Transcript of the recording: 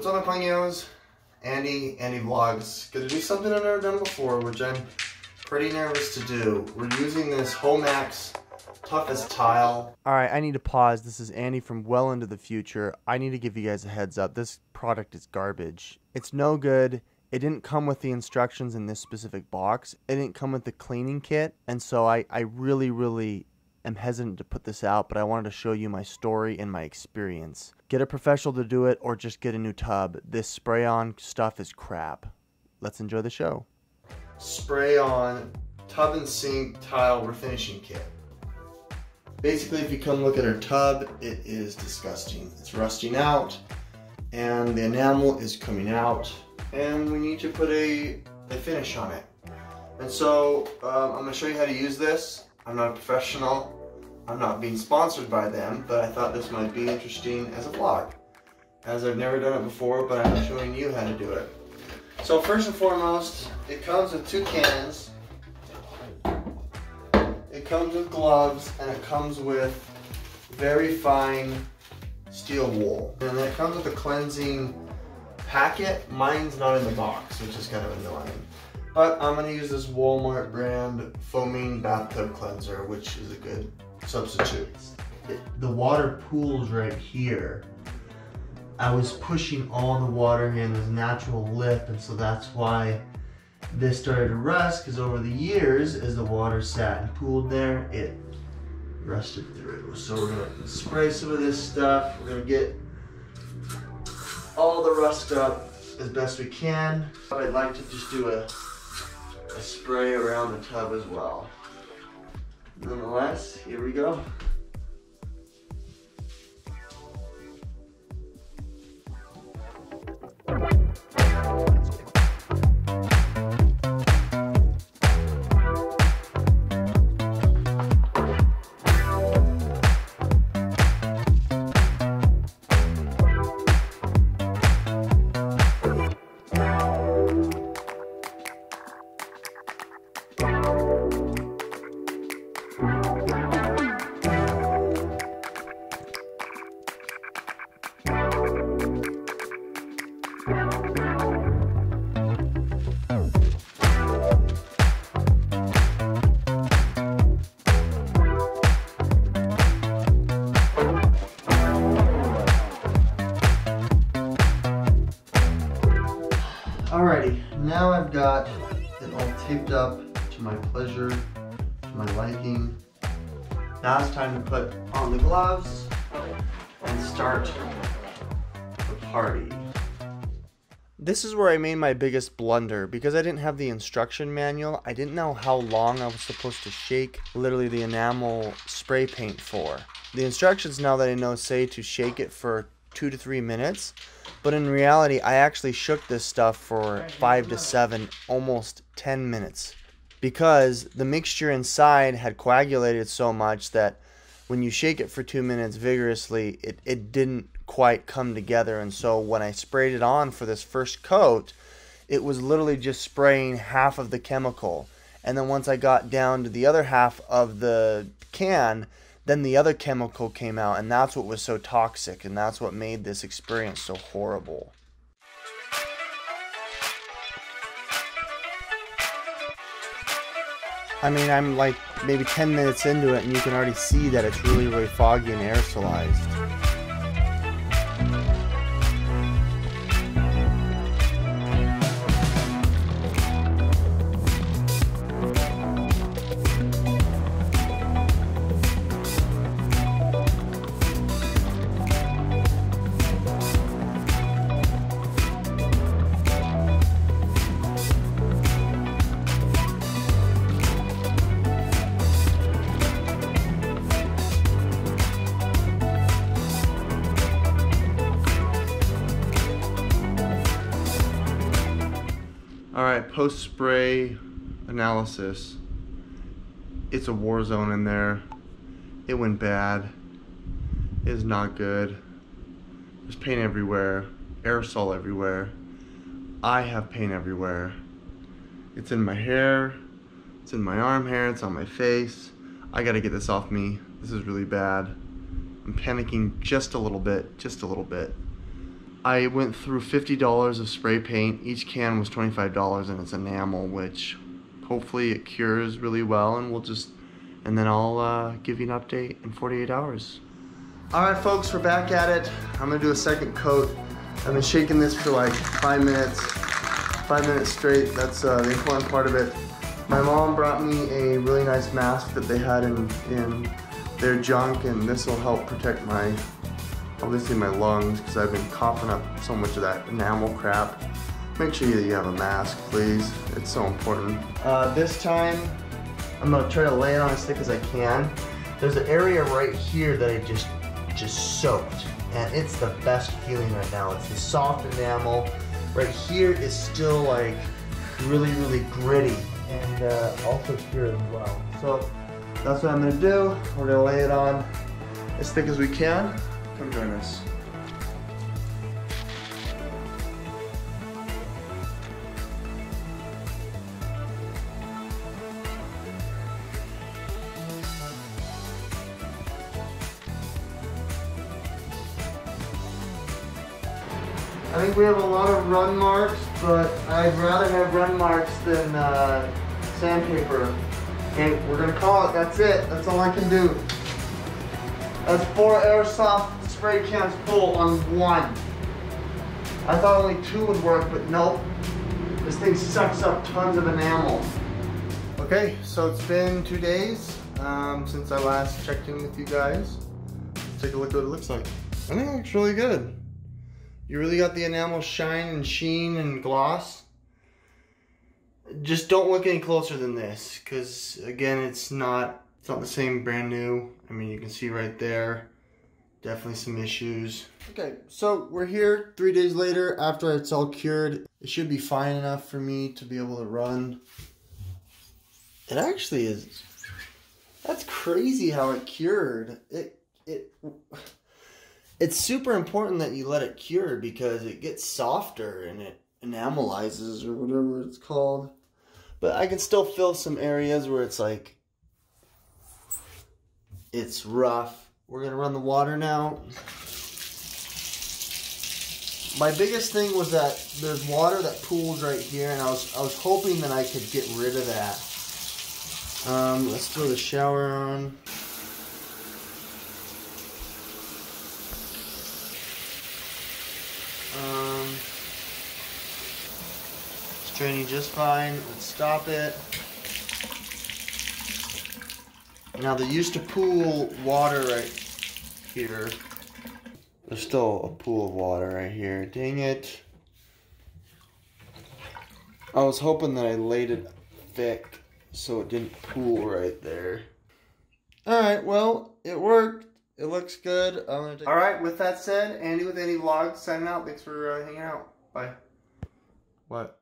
What's up, pangos? Andy, Andy Vlogs. Gonna do something I've never done before, which I'm pretty nervous to do. We're using this Homax Tough as Tile. Alright, I need to pause. This is Andy from well into the future. I need to give you guys a heads up. This product is garbage. It's no good. It didn't come with the instructions in this specific box. It didn't come with the cleaning kit. And so I, I really, really am hesitant to put this out, but I wanted to show you my story and my experience. Get a professional to do it or just get a new tub. This spray on stuff is crap. Let's enjoy the show. Spray on tub and sink tile refinishing kit. Basically, if you come look at our tub, it is disgusting. It's rusting out and the enamel is coming out and we need to put a, a finish on it. And so um, I'm gonna show you how to use this. I'm not a professional. I'm not being sponsored by them, but I thought this might be interesting as a vlog. As I've never done it before, but I'm showing you how to do it. So first and foremost, it comes with two cans. It comes with gloves, and it comes with very fine steel wool. And then it comes with a cleansing packet. Mine's not in the box, which is kind of annoying. But I'm gonna use this Walmart brand foaming bathtub cleanser, which is a good substitute. It, the water pools right here. I was pushing all the water in this natural lip, and so that's why this started to rust, because over the years, as the water sat and pooled there, it rusted through. So we're gonna spray some of this stuff. We're gonna get all the rust up as best we can. I'd like to just do a a spray around the tub as well. Nonetheless, here we go. Got it all taped up to my pleasure, to my liking. Now it's time to put on the gloves and start the party. This is where I made my biggest blunder because I didn't have the instruction manual. I didn't know how long I was supposed to shake literally the enamel spray paint for. The instructions now that I know say to shake it for two to three minutes, but in reality, I actually shook this stuff for five to seven, almost 10 minutes because the mixture inside had coagulated so much that when you shake it for two minutes vigorously, it, it didn't quite come together. And so when I sprayed it on for this first coat, it was literally just spraying half of the chemical. And then once I got down to the other half of the can, then the other chemical came out, and that's what was so toxic, and that's what made this experience so horrible. I mean, I'm like maybe 10 minutes into it, and you can already see that it's really, really foggy and aerosolized. All right, post spray analysis. It's a war zone in there. It went bad. It is not good. There's paint everywhere, aerosol everywhere. I have paint everywhere. It's in my hair, it's in my arm hair, it's on my face. I gotta get this off me. This is really bad. I'm panicking just a little bit, just a little bit. I went through $50 of spray paint. Each can was $25 and it's enamel, which hopefully it cures really well and we'll just, and then I'll uh, give you an update in 48 hours. All right, folks, we're back at it. I'm gonna do a second coat. I've been shaking this for like five minutes, five minutes straight. That's uh, the important part of it. My mom brought me a really nice mask that they had in, in their junk and this will help protect my obviously my lungs because I've been coughing up so much of that enamel crap. Make sure you have a mask, please. It's so important. Uh, this time, I'm gonna try to lay it on as thick as I can. There's an area right here that I just, just soaked. And it's the best feeling right now. It's the soft enamel. Right here is still like really, really gritty and uh, also here as well. So that's what I'm gonna do. We're gonna lay it on as thick as we can. Come join us. I think we have a lot of run marks, but I'd rather have run marks than uh, sandpaper. Okay, we're gonna call it, that's it. That's all I can do. That's four airsoft spray cans full on one. I thought only two would work, but nope. This thing sucks up tons of enamel. Okay, so it's been two days um, since I last checked in with you guys. Let's take a look at what it looks like. I think it looks really good. You really got the enamel shine and sheen and gloss. Just don't look any closer than this, because again, it's not it's not the same brand new. I mean, you can see right there definitely some issues. Okay, so we're here three days later after it's all cured. It should be fine enough for me to be able to run. It actually is. That's crazy how it cured. It it it's super important that you let it cure because it gets softer and it enamelizes or whatever it's called. But I can still feel some areas where it's like it's rough we're gonna run the water now. My biggest thing was that there's water that pools right here, and I was I was hoping that I could get rid of that. Um, let's throw the shower on. Um, it's draining just fine. Let's stop it. Now they used to pool water right here. There's still a pool of water right here. Dang it. I was hoping that I laid it thick so it didn't pool right there. Alright, well, it worked. It looks good. Alright, with that said, Andy with Andy Vlogs signing out. Thanks for uh, hanging out. Bye. What?